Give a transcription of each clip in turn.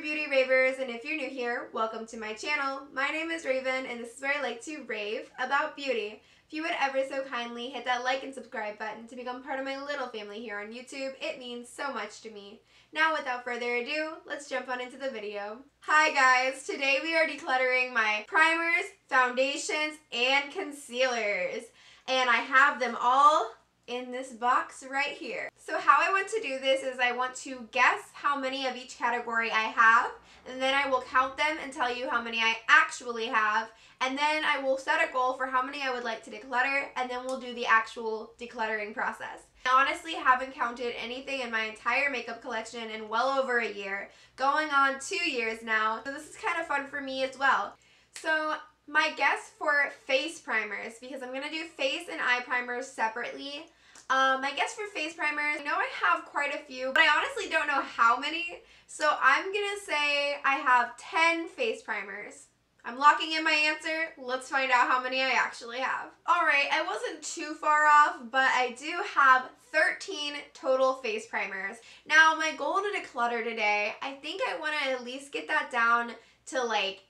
beauty ravers and if you're new here, welcome to my channel. My name is Raven and this is where I like to rave about beauty. If you would ever so kindly hit that like and subscribe button to become part of my little family here on YouTube, it means so much to me. Now without further ado, let's jump on into the video. Hi guys, today we are decluttering my primers, foundations, and concealers. And I have them all in this box right here. So how I want to do this is I want to guess how many of each category I have and then I will count them and tell you how many I actually have and then I will set a goal for how many I would like to declutter and then we'll do the actual decluttering process. I honestly haven't counted anything in my entire makeup collection in well over a year, going on two years now, so this is kind of fun for me as well. So my guess for face primers, because I'm going to do face and eye primers separately, um, my guess for face primers, I know I have quite a few, but I honestly don't know how many. So I'm gonna say I have 10 face primers. I'm locking in my answer. Let's find out how many I actually have. Alright, I wasn't too far off, but I do have 13 total face primers. Now, my goal to declutter today, I think I want to at least get that down to like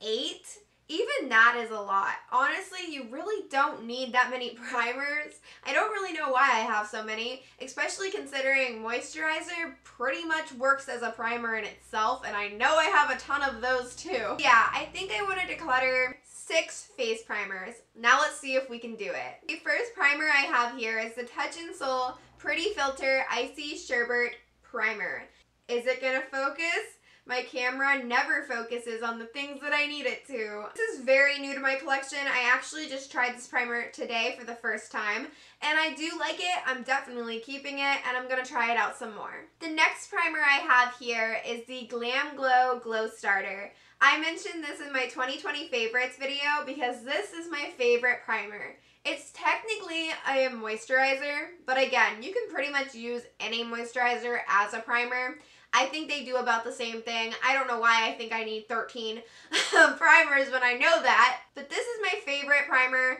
8 even that is a lot. Honestly, you really don't need that many primers. I don't really know why I have so many, especially considering moisturizer pretty much works as a primer in itself, and I know I have a ton of those too. Yeah, I think I want to declutter six face primers. Now let's see if we can do it. The first primer I have here is the Touch in Sol Pretty Filter Icy Sherbet Primer. Is it gonna focus? My camera never focuses on the things that I need it to. This is very new to my collection. I actually just tried this primer today for the first time and I do like it. I'm definitely keeping it and I'm going to try it out some more. The next primer I have here is the Glam Glow Glow Starter. I mentioned this in my 2020 favorites video because this is my favorite primer. It's technically a moisturizer, but again, you can pretty much use any moisturizer as a primer. I think they do about the same thing. I don't know why I think I need 13 primers when I know that. But this is my favorite primer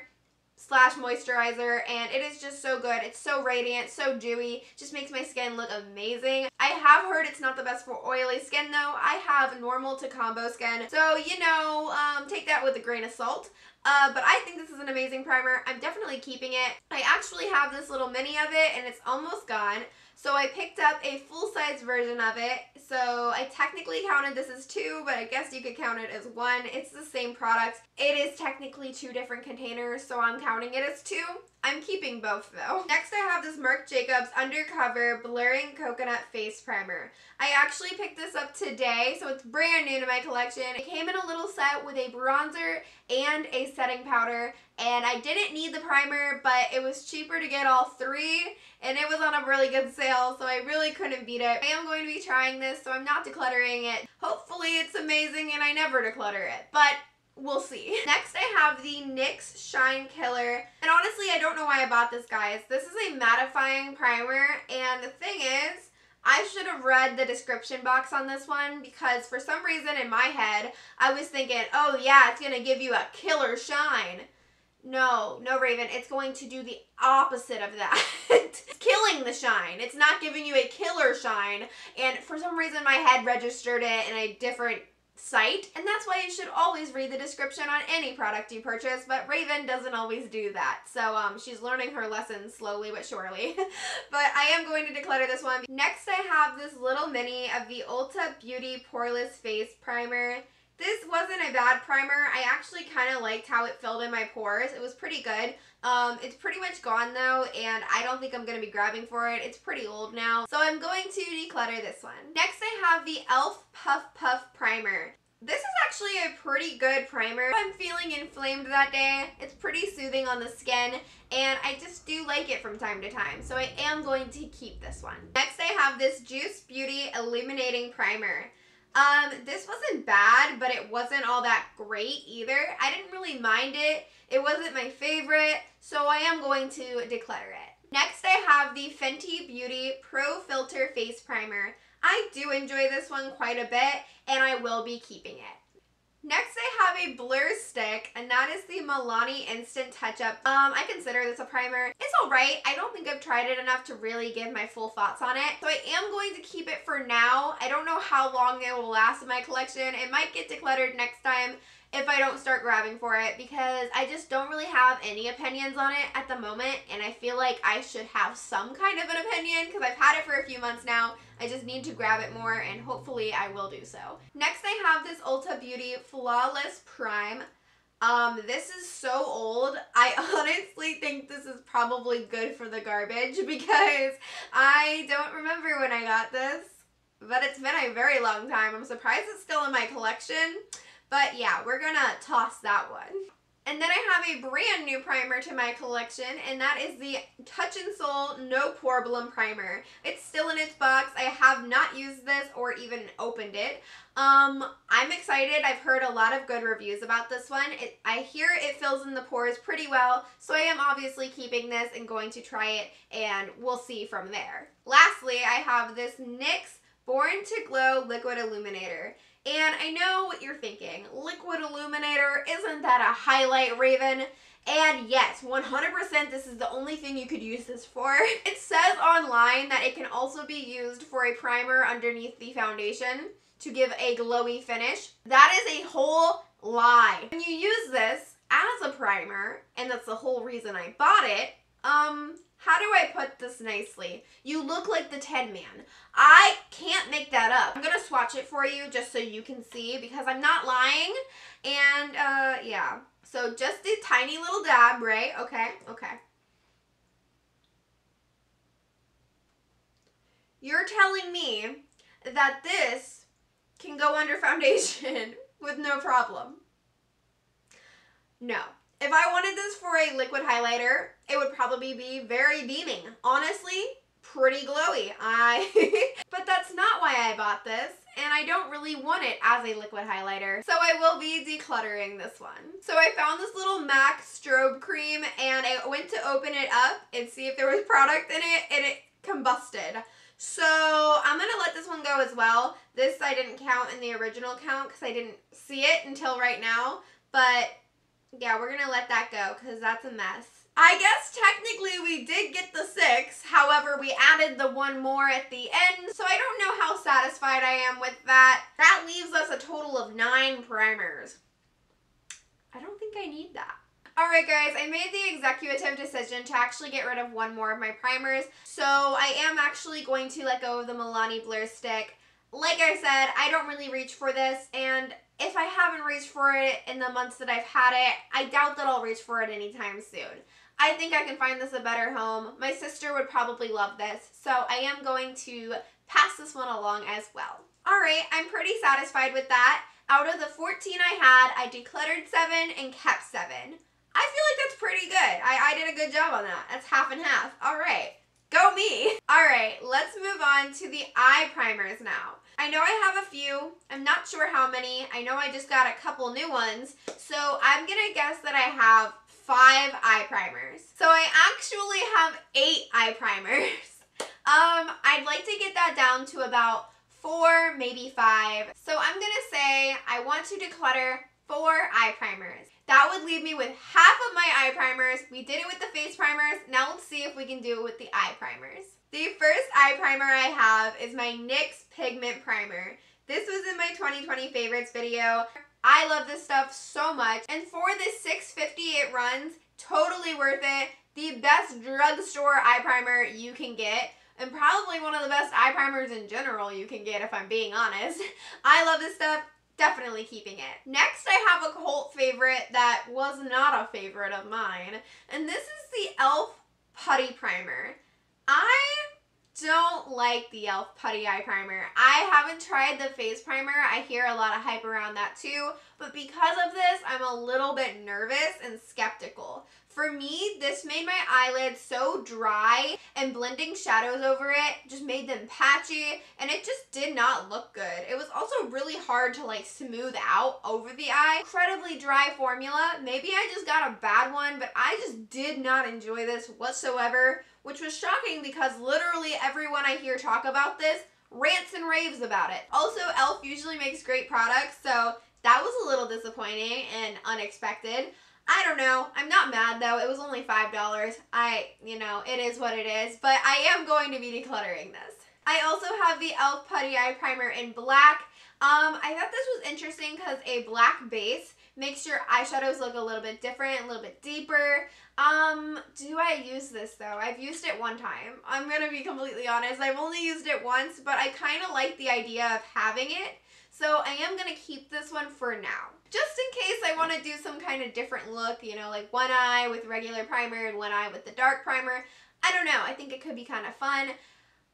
slash moisturizer and it is just so good. It's so radiant, so dewy, just makes my skin look amazing. I have heard it's not the best for oily skin though. I have normal to combo skin, so you know, um, take that with a grain of salt. Uh, but I think this is an amazing primer. I'm definitely keeping it. I actually have this little mini of it and it's almost gone. So I picked up a full-size version of it. So I technically counted this as two, but I guess you could count it as one. It's the same product. It is technically two different containers, so I'm counting it as two. I'm keeping both though. Next I have this Marc Jacobs Undercover Blurring Coconut Face Primer. I actually picked this up today, so it's brand new to my collection. It came in a little set with a bronzer and a setting powder, and I didn't need the primer, but it was cheaper to get all three, and it was on a really good sale, so I really couldn't beat it. I am going to be trying this, so I'm not decluttering it. Hopefully it's amazing and I never declutter it, but We'll see. Next, I have the NYX Shine Killer. And honestly, I don't know why I bought this, guys. This is a mattifying primer, and the thing is, I should have read the description box on this one because for some reason in my head, I was thinking, oh yeah, it's going to give you a killer shine. No, no, Raven. It's going to do the opposite of that. it's killing the shine. It's not giving you a killer shine. And for some reason, my head registered it in a different site and that's why you should always read the description on any product you purchase but Raven doesn't always do that so um, she's learning her lessons slowly but surely but I am going to declutter this one. Next I have this little mini of the Ulta Beauty Poreless Face Primer. This wasn't a bad primer. I actually kind of liked how it filled in my pores. It was pretty good. Um, it's pretty much gone though, and I don't think I'm going to be grabbing for it. It's pretty old now. So I'm going to declutter this one. Next I have the e.l.f. Puff Puff Primer. This is actually a pretty good primer. I'm feeling inflamed that day. It's pretty soothing on the skin and I just do like it from time to time. So I am going to keep this one. Next I have this Juice Beauty Illuminating Primer. Um, this wasn't bad, but it wasn't all that great either. I didn't really mind it. It wasn't my favorite, so I am going to declutter it. Next, I have the Fenty Beauty Pro Filter Face Primer. I do enjoy this one quite a bit, and I will be keeping it. Next, I have a blur stick, and that is the Milani Instant Touch Up. Um, I consider this a primer. It's alright. I don't think I've tried it enough to really give my full thoughts on it. So I am going to keep it for now. I don't know how long it will last in my collection. It might get decluttered next time if I don't start grabbing for it because I just don't really have any opinions on it at the moment and I feel like I should have some kind of an opinion because I've had it for a few months now. I just need to grab it more and hopefully I will do so. Next I have this Ulta Beauty Flawless Prime. Um, this is so old. I honestly think this is probably good for the garbage because I don't remember when I got this. But it's been a very long time. I'm surprised it's still in my collection. But yeah, we're gonna toss that one. And then I have a brand new primer to my collection, and that is the Touch in Sol No Poreblem Primer. It's still in its box. I have not used this or even opened it. Um, I'm excited. I've heard a lot of good reviews about this one. It, I hear it fills in the pores pretty well, so I am obviously keeping this and going to try it, and we'll see from there. Lastly, I have this NYX Born to Glow Liquid Illuminator. And I know what you're thinking. Liquid Illuminator, isn't that a highlight, Raven? And yes, 100% this is the only thing you could use this for. It says online that it can also be used for a primer underneath the foundation to give a glowy finish. That is a whole lie. When you use this as a primer, and that's the whole reason I bought it, um, how do I put this nicely? You look like the Tin Man. I can't make that up. I'm going to swatch it for you just so you can see because I'm not lying. And, uh, yeah. So just a tiny little dab, right? Okay, okay. You're telling me that this can go under foundation with no problem. No. If I wanted this for a liquid highlighter, it would probably be very beaming. Honestly, pretty glowy. I But that's not why I bought this and I don't really want it as a liquid highlighter. So I will be decluttering this one. So I found this little MAC strobe cream and I went to open it up and see if there was product in it and it combusted. So I'm going to let this one go as well. This I didn't count in the original count because I didn't see it until right now. But yeah, we're to let that go because that's a mess. I guess technically we did get the six. However, we added the one more at the end. So I don't know how satisfied I am with that. That leaves us a total of nine primers. I don't think I need that. Alright guys, I made the executive decision to actually get rid of one more of my primers. So I am actually going to let go of the Milani Blur Stick. Like I said, I don't really reach for this and if I haven't reached for it in the months that I've had it, I doubt that I'll reach for it anytime soon. I think I can find this a better home. My sister would probably love this, so I am going to pass this one along as well. Alright, I'm pretty satisfied with that. Out of the 14 I had, I decluttered 7 and kept 7. I feel like that's pretty good. I, I did a good job on that. That's half and half. Alright, go me! Alright, let's move on to the eye primers now. I know I have a few. I'm not sure how many. I know I just got a couple new ones. So I'm going to guess that I have five eye primers. So I actually have eight eye primers. Um, I'd like to get that down to about four, maybe five. So I'm going to say I want to declutter four eye primers. That would leave me with half of my eye primers. We did it with the face primers. Now let's see if we can do it with the eye primers. The first eye primer I have is my NYX Pigment Primer. This was in my 2020 favorites video. I love this stuff so much. And for this 650 it runs, totally worth it. The best drugstore eye primer you can get. And probably one of the best eye primers in general you can get if I'm being honest. I love this stuff. Definitely keeping it. Next, I have a cult favorite that was not a favorite of mine. And this is the e.l.f. Putty Primer. I don't like the e.l.f. Putty Eye Primer. I haven't tried the face primer. I hear a lot of hype around that too. But because of this, I'm a little bit nervous and skeptical. For me, this made my eyelids so dry and blending shadows over it just made them patchy and it just did not look good. It was also really hard to like smooth out over the eye. Incredibly dry formula. Maybe I just got a bad one, but I just did not enjoy this whatsoever, which was shocking because literally everyone I hear talk about this rants and raves about it. Also, e.l.f. usually makes great products, so that was a little disappointing and unexpected. I don't know. I'm not mad though. It was only $5. I, you know, it is what it is. But I am going to be decluttering this. I also have the e.l.f. Putty Eye Primer in black. Um, I thought this was interesting because a black base makes your eyeshadows look a little bit different, a little bit deeper. Um, do I use this though? I've used it one time. I'm gonna be completely honest. I've only used it once, but I kind of like the idea of having it. So I am gonna keep this one for now. Just in case I want to do some kind of different look, you know, like one eye with regular primer and one eye with the dark primer. I don't know. I think it could be kind of fun.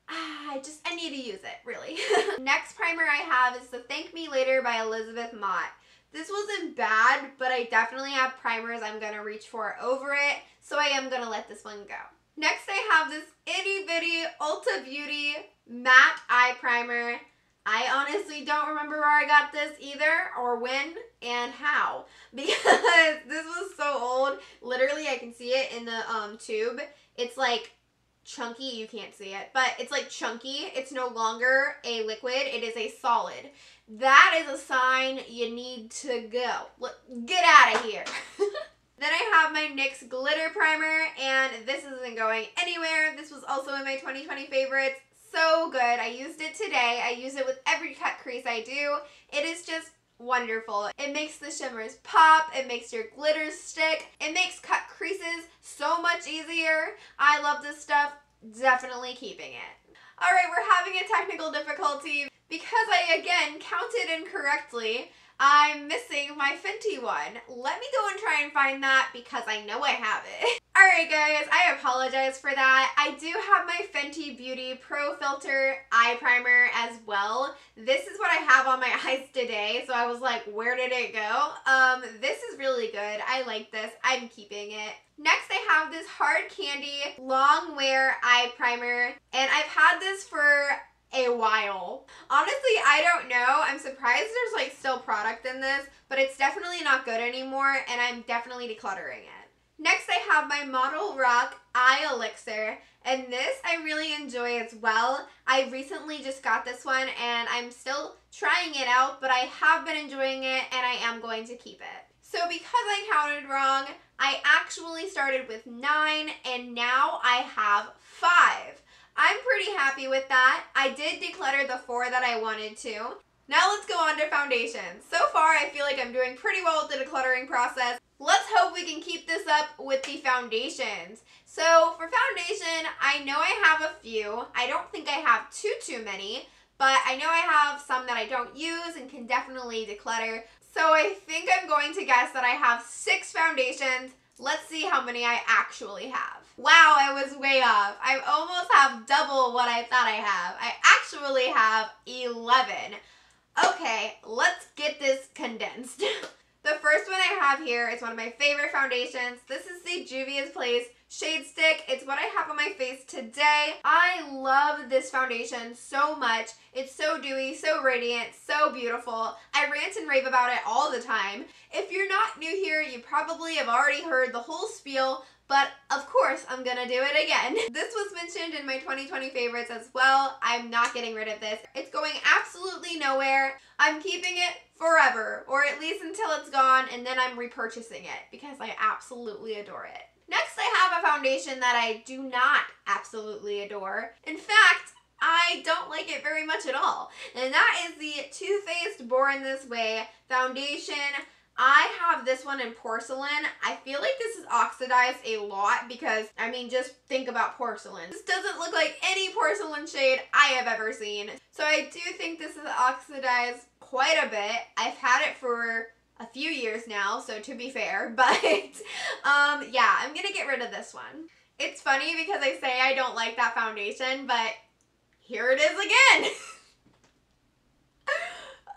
Ah, I just, I need to use it, really. Next primer I have is the Thank Me Later by Elizabeth Mott. This wasn't bad, but I definitely have primers I'm going to reach for over it, so I am going to let this one go. Next I have this itty bitty Ulta Beauty matte eye primer. I honestly don't remember where I got this either, or when, and how. Because this was so old. Literally, I can see it in the um, tube. It's like chunky. You can't see it, but it's like chunky. It's no longer a liquid. It is a solid. That is a sign you need to go. Get out of here. then I have my NYX glitter primer and this isn't going anywhere. This was also in my 2020 favorites. So good. I used it today. I use it with every cut crease I do. It is just wonderful. It makes the shimmers pop, it makes your glitters stick, it makes cut creases so much easier. I love this stuff, definitely keeping it. Alright, we're having a technical difficulty because I again counted incorrectly. I'm missing my Fenty one. Let me go and try and find that because I know I have it. Alright guys, I apologize for that. I do have my Fenty Beauty Pro Filter Eye Primer as well. This is what I have on my eyes today, so I was like, where did it go? Um, this is really good. I like this. I'm keeping it. Next, I have this Hard Candy Long Wear Eye Primer, and I've had this for a while. Honestly, I don't know. I'm surprised there's like still product in this, but it's definitely not good anymore, and I'm definitely decluttering it. Next, I have my Model Rock Eye Elixir, and this I really enjoy as well. I recently just got this one, and I'm still trying it out, but I have been enjoying it, and I am going to keep it. So because I counted wrong, I actually started with nine, and now I have five. I'm pretty happy with that. I did declutter the four that I wanted to. Now let's go on to foundations. So far, I feel like I'm doing pretty well with the decluttering process. Let's hope we can keep this up with the foundations. So for foundation, I know I have a few. I don't think I have too, too many, but I know I have some that I don't use and can definitely declutter. So I think I'm going to guess that I have six foundations. Let's see how many I actually have. Wow, I was way off. I almost have double what I thought I have. I actually have 11. Okay, let's get this condensed. The first one I have here is one of my favorite foundations. This is the Juvia's Place Shade Stick. It's what I have on my face today. I love this foundation so much. It's so dewy, so radiant, so beautiful. I rant and rave about it all the time. If you're not new here, you probably have already heard the whole spiel, but of course I'm gonna do it again. This was mentioned in my 2020 favorites as well. I'm not getting rid of this. It's going absolutely nowhere. I'm keeping it forever, or at least until it's gone, and then I'm repurchasing it because I absolutely adore it. Next, I have a foundation that I do not absolutely adore. In fact, I don't like it very much at all. And that is the Too Faced Born This Way foundation. I have this one in porcelain. I feel like this is oxidized a lot because, I mean, just think about porcelain. This doesn't look like any porcelain shade I have ever seen. So I do think this is oxidized quite a bit. I've had it for a few years now, so to be fair, but um, yeah, I'm gonna get rid of this one. It's funny because I say I don't like that foundation, but here it is again.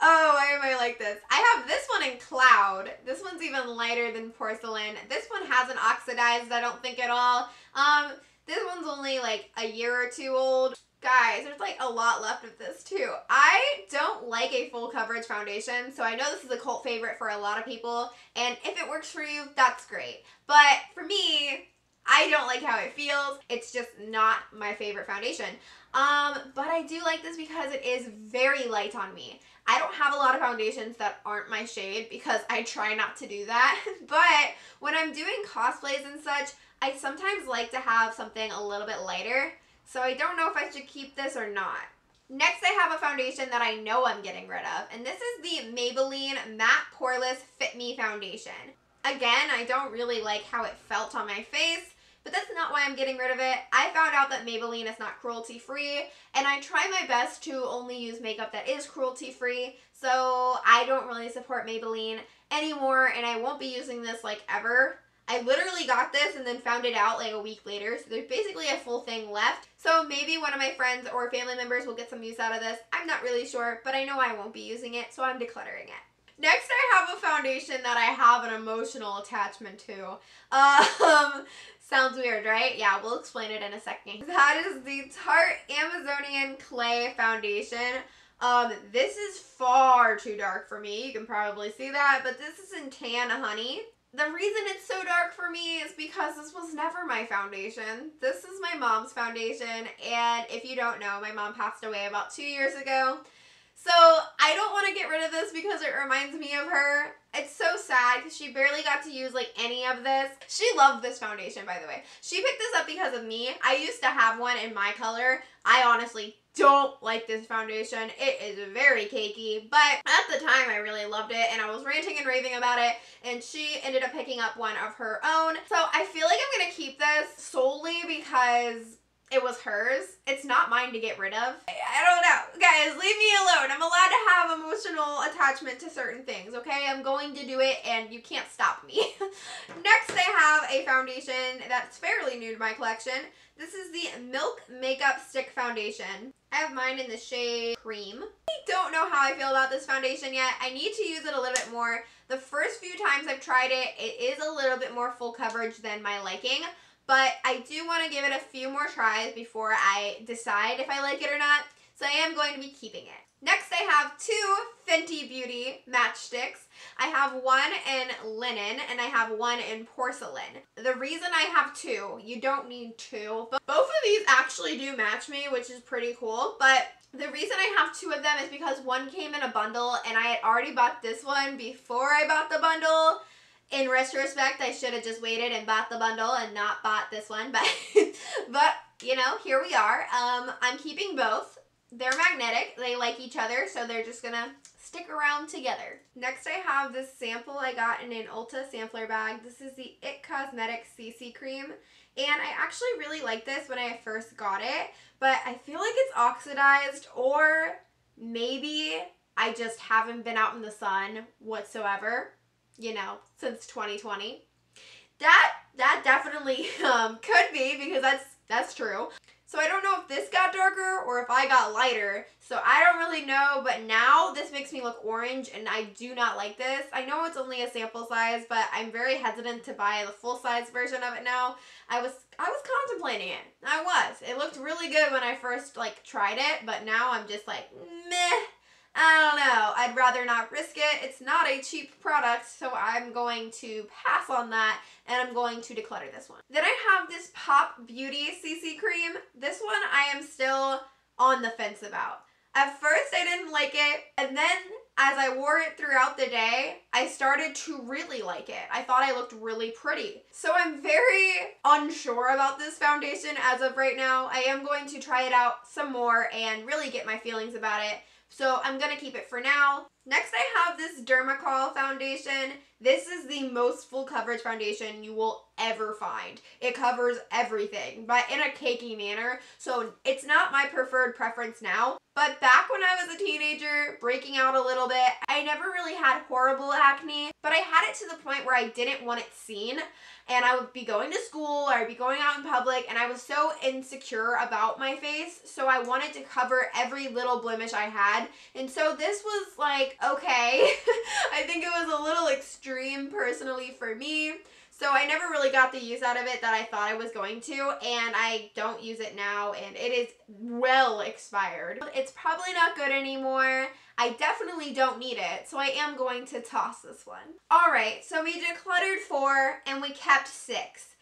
oh, why am I like this? I have this in Cloud. This one's even lighter than Porcelain. This one hasn't oxidized, I don't think at all. Um, this one's only like a year or two old. Guys, there's like a lot left of this too. I don't like a full coverage foundation, so I know this is a cult favorite for a lot of people, and if it works for you, that's great. But for me, I don't like how it feels. It's just not my favorite foundation. Um, but I do like this because it is very light on me. I don't have a lot of foundations that aren't my shade because I try not to do that. but when I'm doing cosplays and such, I sometimes like to have something a little bit lighter. So I don't know if I should keep this or not. Next, I have a foundation that I know I'm getting rid of, and this is the Maybelline Matte Poreless Fit Me Foundation. Again, I don't really like how it felt on my face, but that's not why I'm getting rid of it. I found out that Maybelline is not cruelty free, and I try my best to only use makeup that is cruelty free, so I don't really support Maybelline anymore, and I won't be using this like ever. I literally got this and then found it out like a week later. So there's basically a full thing left. So maybe one of my friends or family members will get some use out of this. I'm not really sure, but I know I won't be using it, so I'm decluttering it. Next, I have a foundation that I have an emotional attachment to. Um, sounds weird, right? Yeah, we'll explain it in a second. That is the Tarte Amazonian Clay Foundation. Um, this is far too dark for me. You can probably see that, but this is in Tan Honey. The reason it's so dark for me is because this was never my foundation. This is my mom's foundation, and if you don't know, my mom passed away about two years ago. So I don't want to get rid of this because it reminds me of her. It's so sad because she barely got to use like any of this. She loved this foundation, by the way. She picked this up because of me. I used to have one in my color. I honestly don't like this foundation. It is very cakey, but at the time I really loved it and I was ranting and raving about it and she ended up picking up one of her own. So I feel like I'm going to keep this solely because it was hers. It's not mine to get rid of. I don't know. Guys, leave me alone. I'm allowed to have emotional attachment to certain things, okay? I'm going to do it and you can't stop me. Next, I have a foundation that's fairly new to my collection. This is the Milk Makeup Stick Foundation. I have mine in the shade Cream. I don't know how I feel about this foundation yet. I need to use it a little bit more. The first few times I've tried it, it is a little bit more full coverage than my liking. But I do want to give it a few more tries before I decide if I like it or not. So I am going to be keeping it. Next I have two Fenty Beauty Match Stix. I have one in linen and I have one in porcelain. The reason I have two, you don't need two, but both of these actually do match me, which is pretty cool. But the reason I have two of them is because one came in a bundle and I had already bought this one before I bought the bundle in retrospect, I should have just waited and bought the bundle and not bought this one, but but you know, here we are. Um, I'm keeping both. They're magnetic. They like each other, so they're just gonna stick around together. Next, I have this sample I got in an Ulta sampler bag. This is the IT Cosmetics CC Cream, and I actually really like this when I first got it, but I feel like it's oxidized or maybe I just haven't been out in the sun whatsoever you know, since 2020. That that definitely um, could be because that's that's true. So I don't know if this got darker or if I got lighter. So I don't really know, but now this makes me look orange and I do not like this. I know it's only a sample size, but I'm very hesitant to buy the full size version of it now. I was I was contemplating it. I was. It looked really good when I first like tried it, but now I'm just like meh I don't know. I'd rather not risk it. It's not a cheap product, so I'm going to pass on that and I'm going to declutter this one. Then I have this Pop Beauty CC cream. This one I am still on the fence about. At first I didn't like it, and then as I wore it throughout the day, I started to really like it. I thought I looked really pretty. So I'm very unsure about this foundation as of right now. I am going to try it out some more and really get my feelings about it. So I'm going to keep it for now. Next I have this Dermacol foundation. This is the most full coverage foundation you will ever find. It covers everything, but in a cakey manner. So it's not my preferred preference now. But back when I was a teenager, breaking out a little bit, I never really had horrible acne, but I had it to the point where I didn't want it seen and I would be going to school or I'd be going out in public and I was so insecure about my face so I wanted to cover every little blemish I had and so this was like okay I think it was a little extreme personally for me so I never really got the use out of it that I thought I was going to, and I don't use it now, and it is well expired. It's probably not good anymore. I definitely don't need it, so I am going to toss this one. All right, so we decluttered four, and we kept six.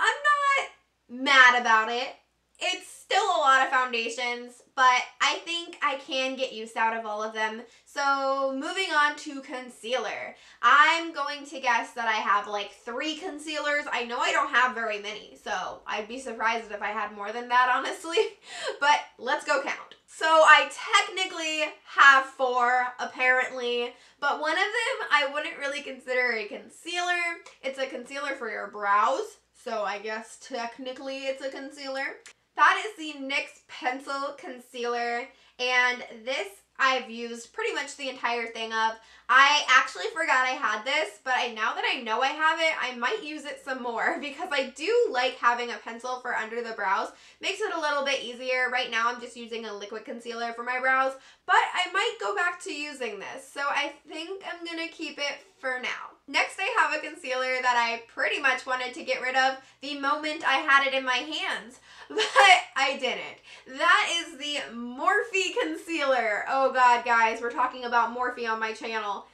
I'm not mad about it. It's still a lot of foundations, but I think I can get use out of all of them. So moving on to concealer. I'm going to guess that I have like three concealers. I know I don't have very many, so I'd be surprised if I had more than that, honestly. But let's go count. So I technically have four, apparently, but one of them I wouldn't really consider a concealer. It's a concealer for your brows, so I guess technically it's a concealer. That is the NYX Pencil Concealer, and this I've used pretty much the entire thing of. I actually forgot I had this, but I now that I know I have it, I might use it some more because I do like having a pencil for under the brows. Makes it a little bit easier. Right now I'm just using a liquid concealer for my brows, but I might go back to using this. So I think I'm going to keep it for now. Next I have a concealer that I pretty much wanted to get rid of the moment I had it in my hands, but I didn't. That is the Morphe concealer. Oh god guys, we're talking about Morphe on my channel.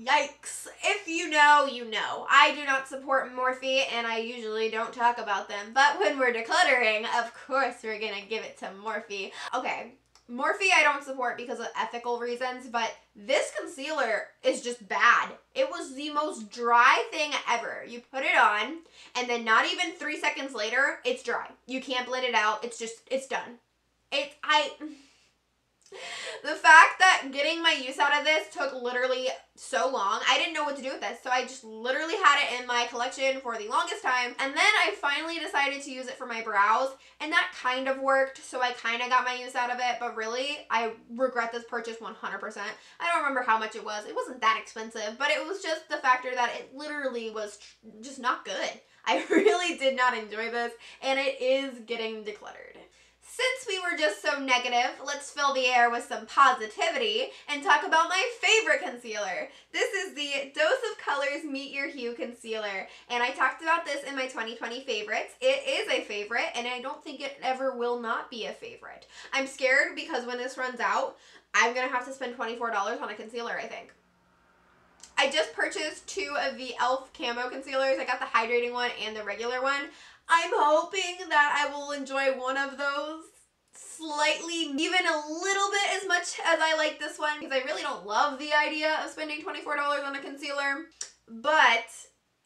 Yikes. If you know, you know. I do not support Morphe and I usually don't talk about them. But when we're decluttering, of course we're gonna give it to Morphe. Okay, Morphe I don't support because of ethical reasons, but this concealer is just bad. It was the most dry thing ever. You put it on, and then not even three seconds later, it's dry. You can't blend it out. It's just, it's done. It, I... The fact that getting my use out of this took literally so long, I didn't know what to do with this. So I just literally had it in my collection for the longest time. And then I finally decided to use it for my brows and that kind of worked. So I kind of got my use out of it, but really I regret this purchase 100%. I don't remember how much it was. It wasn't that expensive, but it was just the factor that it literally was just not good. I really did not enjoy this and it is getting decluttered. Since we were just so negative, let's fill the air with some positivity and talk about my favorite concealer. This is the Dose of Colors Meet Your Hue Concealer, and I talked about this in my 2020 favorites. It is a favorite, and I don't think it ever will not be a favorite. I'm scared because when this runs out, I'm going to have to spend $24 on a concealer, I think. I just purchased two of the e.l.f. Camo Concealers. I got the hydrating one and the regular one. I'm hoping that I will enjoy one of those slightly, even a little bit as much as I like this one because I really don't love the idea of spending $24 on a concealer. But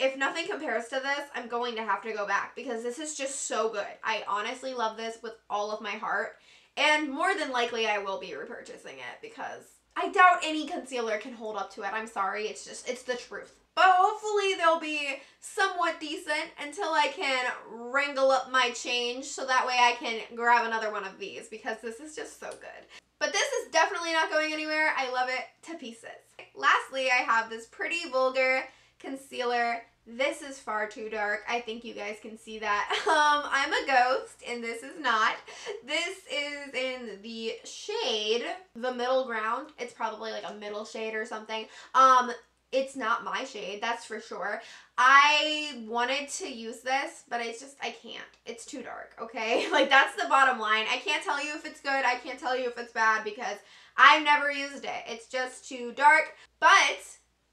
if nothing compares to this, I'm going to have to go back because this is just so good. I honestly love this with all of my heart. And more than likely, I will be repurchasing it because I doubt any concealer can hold up to it. I'm sorry. It's just, it's the truth. But hopefully they'll be somewhat decent until I can wrangle up my change so that way I can grab another one of these because this is just so good. But this is definitely not going anywhere. I love it to pieces. Lastly, I have this Pretty Vulgar concealer. This is far too dark. I think you guys can see that. Um, I'm a ghost and this is not. This is in the shade, the middle ground. It's probably like a middle shade or something. Um, it's not my shade, that's for sure. I wanted to use this, but it's just, I can't. It's too dark, okay? Like, that's the bottom line. I can't tell you if it's good. I can't tell you if it's bad because I've never used it. It's just too dark. But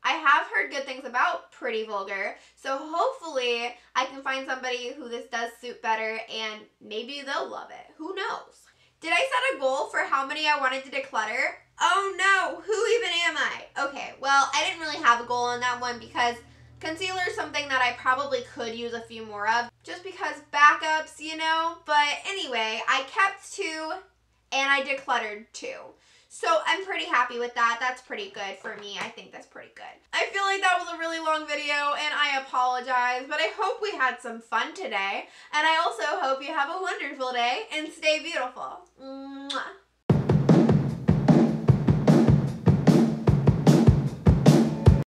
I have heard good things about Pretty Vulgar, so hopefully I can find somebody who this does suit better and maybe they'll love it. Who knows? Did I set a goal for how many I wanted to declutter? Oh no, who even am I? Okay, well, I didn't really have a goal on that one because concealer is something that I probably could use a few more of just because backups, you know? But anyway, I kept two and I decluttered two. So I'm pretty happy with that. That's pretty good for me. I think that's pretty good. I feel like that was a really long video and I apologize, but I hope we had some fun today. And I also hope you have a wonderful day and stay beautiful. Mwah.